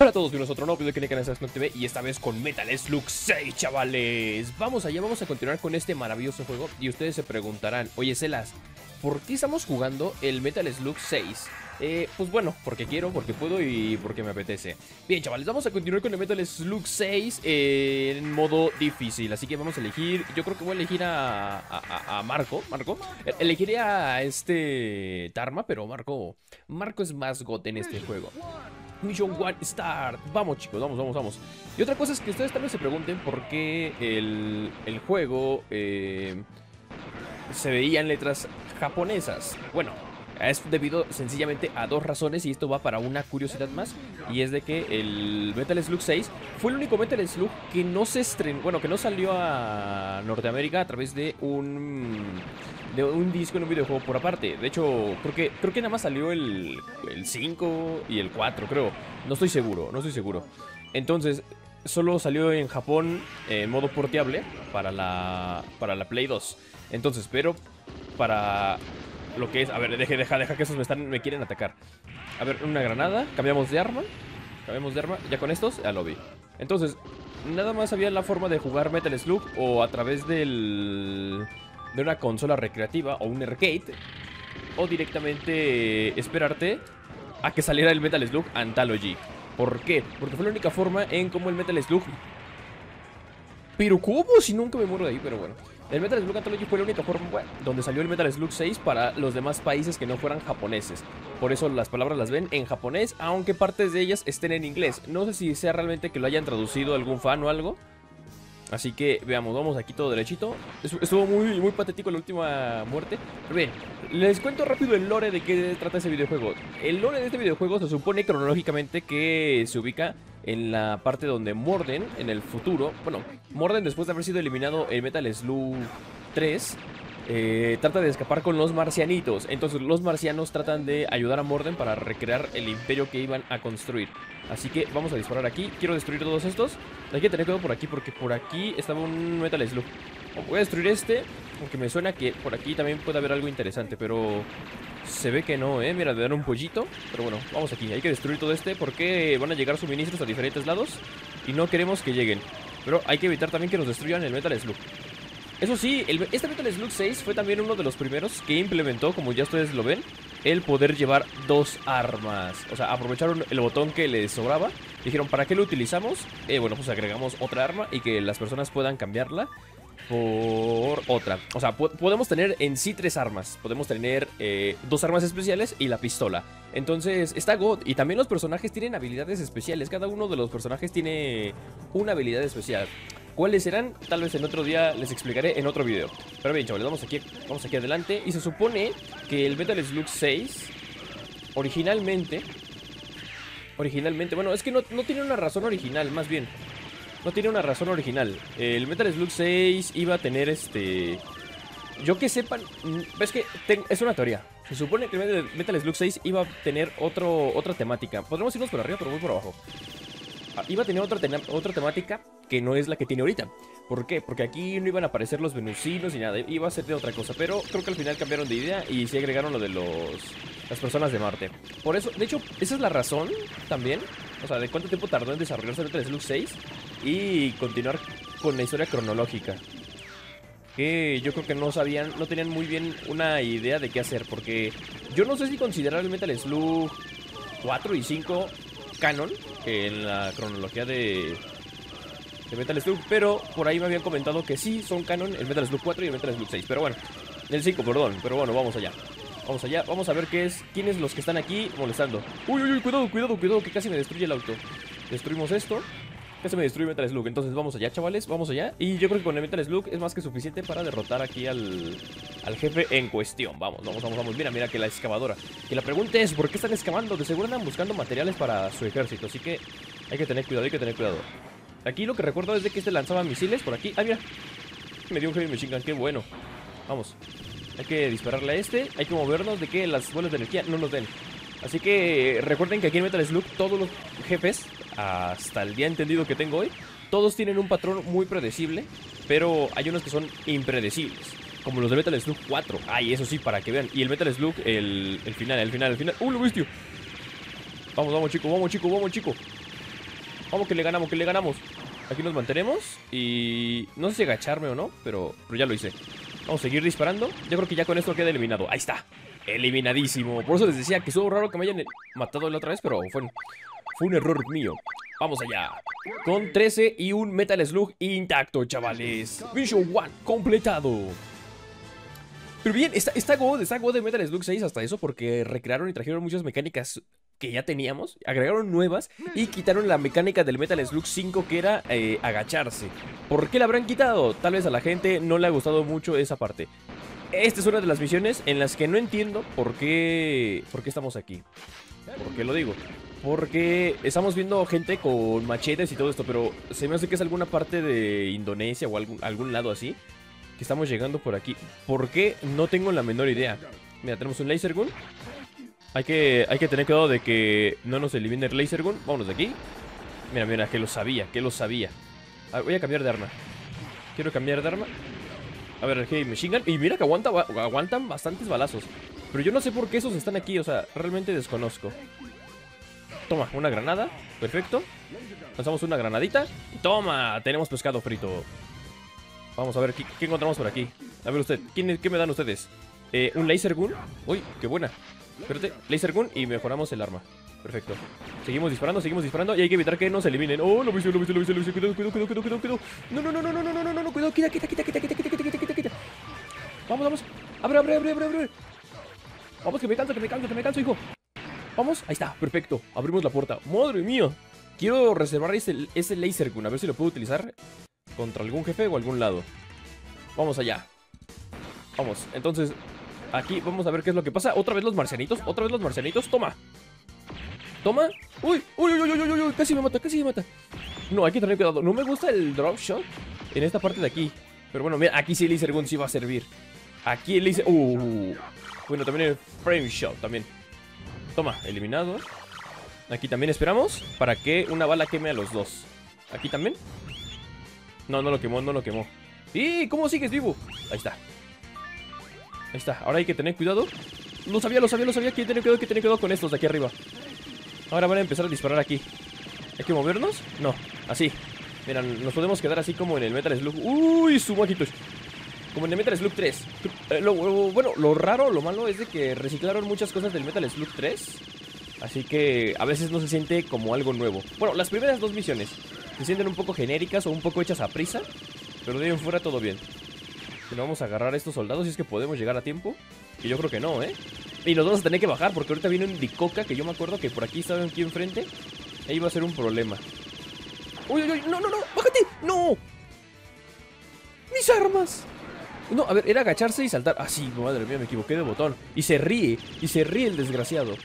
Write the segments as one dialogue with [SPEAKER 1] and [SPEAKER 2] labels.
[SPEAKER 1] Hola a todos, bienvenidos a otro nuevo video que en de TV y esta vez con Metal Slug 6, chavales. Vamos allá, vamos a continuar con este maravilloso juego y ustedes se preguntarán, oye Celas, ¿por qué estamos jugando el Metal Slug 6? Eh, pues bueno, porque quiero, porque puedo y porque me apetece. Bien, chavales, vamos a continuar con el Metal Slug 6 eh, en modo difícil. Así que vamos a elegir, yo creo que voy a elegir a, a, Marco. Marco, e, elegiré a este Tarma, pero Marco, Marco es más got en este juego. Mission One Start. Vamos chicos, vamos, vamos, vamos. Y otra cosa es que ustedes también se pregunten por qué el, juego eh, se veían letras japonesas. Bueno, es debido sencillamente a dos razones y esto va para una curiosidad más y es de que el Metal Slug 6 fue el único Metal Slug que no se estrenó, bueno, que no salió a Norteamérica a través de un de un disco en un videojuego por aparte. De hecho, creo que creo que nada más salió el, el 5 y el 4, creo. No estoy seguro, no estoy seguro. Entonces, solo salió en Japón en modo porteable para la para la Play 2. Entonces, pero para lo que es... A ver, deja, deja, deja que esos me, están, me quieren atacar. A ver, una granada. Cambiamos de arma. Cambiamos de arma. Ya con estos, ya lo vi. Entonces, nada más había la forma de jugar Metal Slug o a través del... De una consola recreativa o un arcade. O directamente esperarte a que saliera el Metal Slug Anthology. ¿Por qué? Porque fue la única forma en cómo el Metal Slug... Pero ¿cómo? Si nunca me muero de ahí, pero bueno. El Metal Slug Anthology fue la única forma donde salió el Metal Slug 6 para los demás países que no fueran japoneses. Por eso las palabras las ven en japonés, aunque partes de ellas estén en inglés. No sé si sea realmente que lo hayan traducido algún fan o algo. Así que veamos, vamos aquí todo derechito. Estuvo muy, muy patético la última muerte. Pero bien, les cuento rápido el lore de qué trata ese videojuego. El lore de este videojuego se supone cronológicamente que se ubica en la parte donde Morden en el futuro, bueno, Morden después de haber sido eliminado en Metal Slug 3, eh, trata de escapar con los marcianitos. Entonces los marcianos tratan de ayudar a Morden para recrear el imperio que iban a construir. Así que vamos a disparar aquí. Quiero destruir todos estos. Hay que tener cuidado por aquí porque por aquí estaba un Metal Slug. Voy a destruir este, aunque me suena que por aquí también puede haber algo interesante, pero se ve que no, ¿eh? Mira, de dar un pollito. Pero bueno, vamos aquí. Hay que destruir todo este porque van a llegar suministros a diferentes lados y no queremos que lleguen. Pero hay que evitar también que nos destruyan el Metal Slug. Eso sí, este Metal Slug 6 fue también uno de los primeros que implementó, como ya ustedes lo ven, el poder llevar dos armas. O sea, aprovecharon el botón que les sobraba. Dijeron, ¿para qué lo utilizamos? Eh, bueno, pues agregamos otra arma y que las personas puedan cambiarla por otra. O sea, podemos tener en sí tres armas. Podemos tener eh, dos armas especiales y la pistola. Entonces, está God. Y también los personajes tienen habilidades especiales. Cada uno de los personajes tiene una habilidad especial. ¿Cuáles serán? Tal vez en otro día les explicaré en otro video. Pero bien, chavales, vamos aquí, vamos aquí adelante. Y se supone que el Metal Slug 6, originalmente... Originalmente, bueno, es que no, tiene una razón original, más bien. No tiene una razón original. El Metal Slug 6 iba a tener este... Yo que sepan, ves que es una teoría. Se supone que Metal Slug 6 iba a tener otro, otra temática. Podemos irnos por arriba, pero voy por abajo. Ah, iba a tener otra, otra temática que no es la que tiene ahorita. ¿Por qué? Porque aquí no iban a aparecer los venusinos ni nada, iba a ser de otra cosa, pero creo que al final cambiaron de idea y sí agregaron lo de los las personas de Marte. Por eso, de hecho, esa es la razón también, o sea, de cuánto tiempo tardó en desarrollarse el Slug 6 y continuar con la historia cronológica. Que yo creo que no sabían, no tenían muy bien una idea de qué hacer, porque yo no sé si considerar el Metal Slug 4 y 5 canon en la cronología de, de Metal Slug, pero por ahí me habían comentado que sí son canon el Metal Slug 4 y el Metal Slug 6, pero bueno, el 5, perdón, pero bueno, vamos allá. Vamos allá, vamos a ver qué es, quiénes los que están aquí molestando. Uy, uy, uy, cuidado, cuidado, cuidado, que casi me destruye el auto. Destruimos esto. Casi me destruye Metal Slug. Entonces vamos allá, chavales, vamos allá. Y yo creo que con el Metal Slug es más que suficiente para derrotar aquí al, al jefe en cuestión. Vamos, vamos, vamos, vamos. Mira, mira que la excavadora. Y la pregunta es, ¿por qué están excavando? De seguro andan buscando materiales para su ejército. Así que hay que tener cuidado, hay que tener cuidado. Aquí lo que recuerdo es de que este lanzaba misiles por aquí. ¡Ah, mira! Me dio un heavy machine gun, qué bueno. Vamos. Hay que dispararle a este. Hay que movernos de que las bolas de energía no nos den. Así que recuerden que aquí en Metal Slug todos los jefes, hasta el día entendido que tengo hoy, todos tienen un patrón muy predecible, pero hay unos que son impredecibles. Como los de Metal Slug 4. Ay, eso sí, para que vean. Y el Metal Slug, el, el final, el final, el final. ¡Uh, lo bestia! Vamos, vamos, chico, vamos, chico, vamos, chico. Vamos que le ganamos, que le ganamos. Aquí nos mantenemos y... No sé si agacharme o no, pero, pero ya lo hice. Vamos a seguir disparando. Yo creo que ya con esto queda eliminado. Ahí está. Eliminadísimo. Por eso les decía que estuvo raro que me hayan matado la otra vez, pero fue, un error mío. Vamos allá. Con 13 y un Metal Slug intacto, chavales. Vision One completado. Pero bien, está, está God, está God de Metal Slug 6 hasta eso porque recrearon y trajeron muchas mecánicas que ya teníamos, agregaron nuevas y quitaron la mecánica del Metal Slug 5 que era eh, agacharse. ¿Por qué la habrán quitado? Tal vez a la gente no le ha gustado mucho esa parte. Esta es una de las misiones en las que no entiendo por qué, por qué estamos aquí. ¿Por qué lo digo? Porque estamos viendo gente con machetes y todo esto, pero se me hace que es alguna parte de Indonesia o algún, algún lado así. Que estamos llegando por aquí. ¿Por qué? No tengo la menor idea. Mira, tenemos un Laser Gun. Hay que, hay que tener cuidado de que no nos elimine el Laser Gun. Vámonos de aquí. Mira, mira, que lo sabía, que lo sabía. voy a cambiar de arma. Quiero cambiar de arma. A ver, el Heavy Machine Gun. Y mira que aguanta, aguantan bastantes balazos. Pero yo no sé por qué esos están aquí. O sea, realmente desconozco. Toma, una granada. Perfecto. Lanzamos una granadita. Toma, tenemos pescado frito. Vamos a ver, ¿qué, encontramos por aquí? A ver usted, ¿qué, qué me dan ustedes? Eh, un laser gun. Uy, qué buena. Espérate, laser gun y mejoramos el arma. Perfecto. Seguimos disparando, seguimos disparando y hay que evitar que nos eliminen. Oh, lo viste, lo viste, lo viste, lo viste. Cuidado, cuidado, cuidado, cuidado, cuidado. No, no, no, no, no, no, no, no, no, cuidado, quita, quita, quita, quita, quita, quita, quita, quita, quita. Vamos, vamos. Abre, abre, abre, abre, abre. Vamos, que me canso, que me canso, que me canso, hijo. Vamos, ahí está, perfecto. Abrimos la puerta. Madre mía. Quiero reservar ese, ese laser gun, a ver si lo puedo utilizar contra algún jefe o algún lado. Vamos allá. Vamos, entonces, aquí vamos a ver qué es lo que pasa. Otra vez los marcianitos, otra vez los marcianitos. Toma. Toma. Uy, uy, uy, uy, uy, uy, casi me mata, casi me mata. No, hay que tener cuidado. No me gusta el drop shot en esta parte de aquí. Pero bueno, mira, aquí sí el laser gun sí va a servir. Aquí el laser... Uh, bueno, también el frame shot, también. Toma, eliminado. Aquí también esperamos para que una bala queme a los dos. ¿Aquí también? No, no lo quemó, no lo quemó. ¿Y cómo sigues vivo? Ahí está. Ahí está. Ahora hay que tener cuidado. Lo sabía, lo sabía, lo sabía. Que tener cuidado, que tener cuidado con estos de aquí arriba. Ahora van a empezar a disparar aquí. ¿Hay que movernos? No, así. Mira, nos podemos quedar así como en el Metal Slug. Uy, su Maquitos. Como en el Metal Slug 3. Eh, bueno, lo raro, lo malo es de que reciclaron muchas cosas del Metal Slug 3. Así que a veces no se siente como algo nuevo. Bueno, las primeras dos misiones se sienten un poco genéricas o un poco hechas a prisa. Pero de ahí en fuera todo bien. No vamos a agarrar a estos soldados si es que podemos llegar a tiempo. Y yo creo que no, ¿eh? Y nos vamos a tener que bajar porque ahorita viene un Dicoca que yo me acuerdo que por aquí estaba aquí enfrente. Ahí va a ser un problema. ¡Uy, uy, uy! ¡No, no, no! ¡Bájate! ¡No! ¡Mis armas! No, a ver, era agacharse y saltar. Ah, sí, madre mía, me equivoqué de botón. Y se ríe, y se ríe el desgraciado.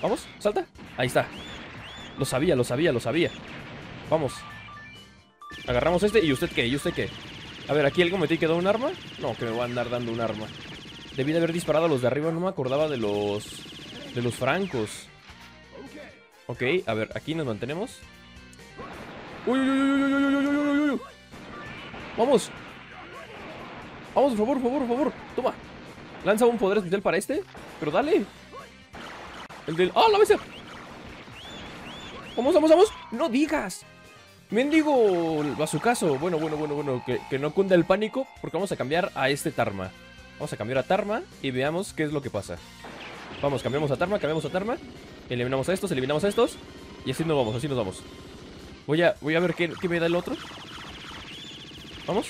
[SPEAKER 1] Vamos, salta. Ahí está. Lo sabía, lo sabía, lo sabía. Vamos. Agarramos este. ¿Y usted qué? ¿Y usted qué? A ver, ¿aquí algo me tiene que dar un arma? No, que me va a andar dando un arma. Debí de haber disparado a los de arriba. No me acordaba de los... De los francos. Ok, a ver, aquí nos mantenemos. Uy, uy, uy, uy, uy. Vamos. Vamos, por favor, por favor, por favor. Toma. Lanza un poder especial para este. Pero dale. El del... ¡Ah, la bestia! Vamos, vamos, vamos. No digas. Mendigo caso. Bueno, bueno, bueno, bueno. Que, que no cunda el pánico. Porque vamos a cambiar a este Tarma. Vamos a cambiar a Tarma y veamos qué es lo que pasa. Vamos, cambiamos a Tarma, cambiamos a Tarma. Eliminamos a estos, eliminamos a estos. Y así nos vamos, así nos vamos. Voy a, voy a ver qué, qué me da el otro. Vamos.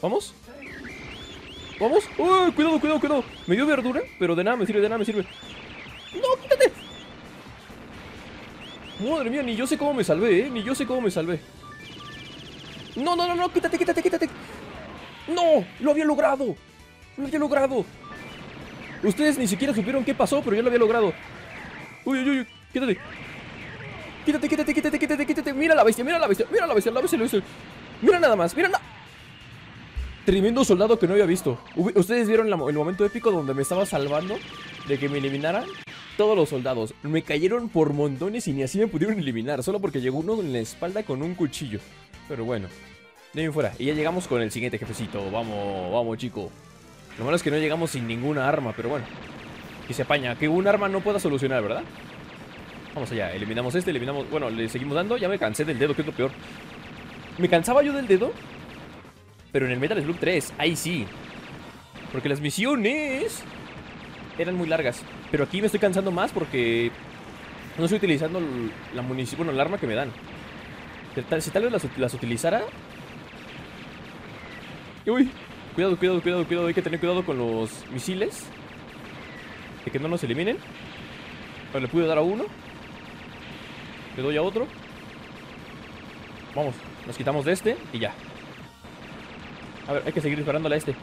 [SPEAKER 1] Vamos. ¡Vamos! ¡Uy! Cuidado, cuidado, cuidado. Me dio verdura, pero de nada me sirve, de nada me sirve. ¡No! Madre mía, ni yo sé cómo me salvé, ¿eh? Ni yo sé cómo me salvé. No, no, no, no, quítate, quítate, quítate. ¡No! ¡Lo había logrado! ¡Lo había logrado! Ustedes ni siquiera supieron qué pasó, pero yo lo había logrado. Uy, uy, uy, quítate. Quítate, quítate, quítate, quítate, quítate. Mira la bestia, mira la bestia, mira la bestia, la bestia, la bestia. Mira nada más, mira nada. Tremendo soldado que no había visto. Ustedes vieron el momento épico donde me estaba salvando de que me eliminaran. Todos los soldados me cayeron por montones y ni así me pudieron eliminar. Solo porque llegó uno en la espalda con un cuchillo. Pero bueno, de ahí fuera. Y ya llegamos con el siguiente jefecito. Vamos, vamos, chico. Lo malo es que no llegamos sin ninguna arma, pero bueno. Y se apaña. Que un arma no pueda solucionar, ¿verdad? Vamos allá, eliminamos este, eliminamos... Bueno, le seguimos dando, ya me cansé del dedo, que es lo peor Me cansaba yo del dedo Pero en el Metal Slug 3, ahí sí Porque las misiones Eran muy largas Pero aquí me estoy cansando más porque No estoy utilizando la munición, bueno, el arma que me dan Si tal, vez las, las utilizara Uy, cuidado, cuidado, cuidado, cuidado Hay que tener cuidado con los misiles De que no nos eliminen le pude dar a uno le doy a otro. Vamos, nos quitamos de este y ya. A ver, hay que seguir disparándole a este.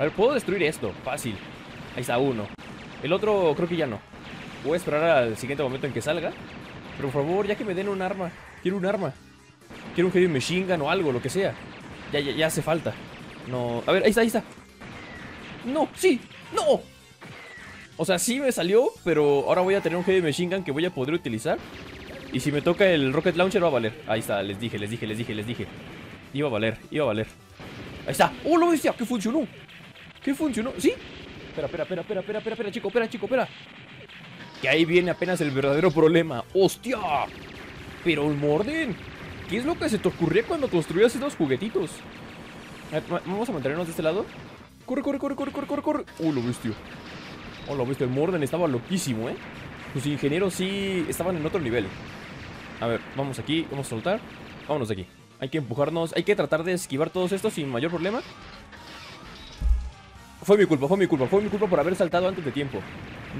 [SPEAKER 1] A ver, puedo destruir esto, fácil. Ahí está uno. El otro creo que ya no. Voy a esperar al siguiente momento en que salga. Pero por favor, ya que me den un arma. Quiero un arma. Quiero un heavy machine gun o algo, lo que sea. Ya, ya, ya hace falta. No. A ver, ahí está, ahí está. No, sí, no. O sea, sí me salió, pero ahora voy a tener un Heavy Machine Gun que voy a poder utilizar. Y si me toca el Rocket Launcher va a valer. Ahí está, les dije, les dije, les dije, les dije. Iba a valer, iba a valer. Ahí está. ¡Oh, lo decía! ¿Qué funcionó? ¿Qué funcionó? ¿Sí? Espera, espera, espera, espera, espera, espera, espera, chico, espera, chico, espera. Que ahí viene apenas el verdadero problema. ¡Hostia! Pero el Morden. ¿Qué es lo que se te ocurría cuando construías esos juguetitos? vamos a mantenernos de este lado. Corre, corre, corre, corre, corre, corre, corre. ¡Oh, lo bestia! Oh, lo visto, el Morden estaba loquísimo, ¿eh? Los ingenieros sí estaban en otro nivel. A ver, vamos aquí, vamos a soltar. Vámonos de aquí. Hay que empujarnos, hay que tratar de esquivar todos estos sin mayor problema. Fue mi culpa, fue mi culpa, fue mi culpa por haber saltado antes de tiempo.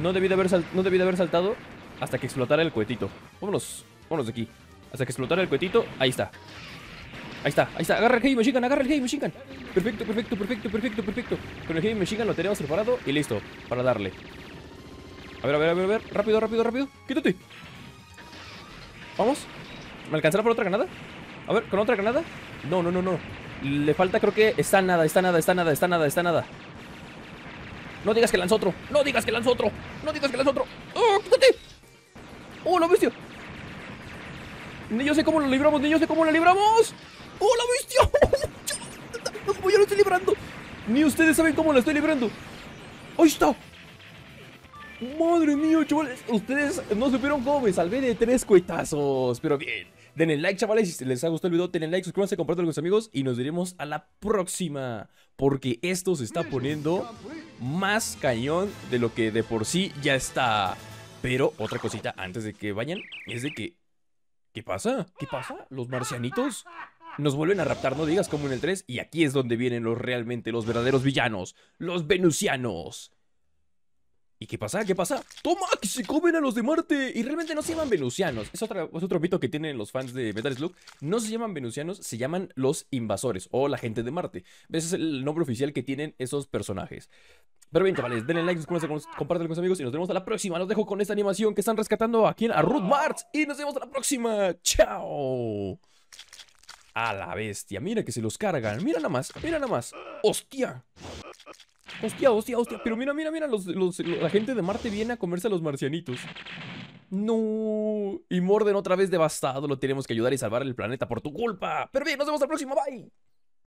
[SPEAKER 1] No debí de haber, no debí de haber saltado hasta que explotara el cohetito. Vámonos, vámonos de aquí. Hasta que explotara el cohetito, ahí está. Ahí está, ahí está. Agarra el Heavy Machine Gun, agarra el Heavy Machine Gun. Perfecto, perfecto, perfecto, perfecto, perfecto. Con el Heavy Machine Gun lo tenemos preparado y listo para darle. A ver, a ver, a ver, a ver. Rápido, rápido, rápido. Quítate. Vamos. ¿Me alcanzará por otra granada? A ver, ¿con otra granada? No, no, no, no. Le falta, creo que está nada, está nada, está nada, está nada, está nada. No digas que lanzó otro. No digas que lanzó otro. No digas que lanzó otro. ¡Oh, quítate! ¡Oh, lo bestia! Ni yo sé cómo lo libramos, ni yo sé cómo lo libramos. ¡Oh, la bestia! ¿Cómo yo lo estoy librando? Ni ustedes saben cómo lo estoy librando. ¡Ahí está! Madre mía, chavales. Ustedes no supieron cómo me salvé de tres cuetazos. Pero bien. Denle like, chavales. Si les ha gustado el video, denle like, suscríbanse, compartan con sus amigos. Y nos veremos a la próxima. Porque esto se está poniendo más cañón de lo que de por sí ya está. Pero otra cosita antes de que vayan es de que... ¿Qué pasa? ¿Qué pasa? ¿Los marcianitos? Nos vuelven a raptar, no digas como en el 3, y aquí es donde vienen los realmente los verdaderos villanos, los venusianos. ¿Y qué pasa? ¿Qué pasa? ¡Toma! ¡Que se comen a los de Marte! Y realmente no se llaman venusianos. Es, otro mito que tienen los fans de Metal Slug. No se llaman venusianos, se llaman los invasores o la gente de Marte. Ese es el nombre oficial que tienen esos personajes. Pero bien, chavales, denle like, suscríbanse, compartan con sus amigos y nos vemos a la próxima. Los dejo con esta animación que están rescatando aquí a Ruth Martz. Y nos vemos a la próxima. ¡Chao! A la bestia. Mira que se los cargan. Mira nada más. Mira nada más. ¡Hostia! Hostia, hostia, hostia. Pero mira, mira, mira. la gente de Marte viene a comerse a los marcianitos. No. Y Morden otra vez devastado. Lo tenemos que ayudar y salvar el planeta por tu culpa. Pero bien, nos vemos la próxima. Bye.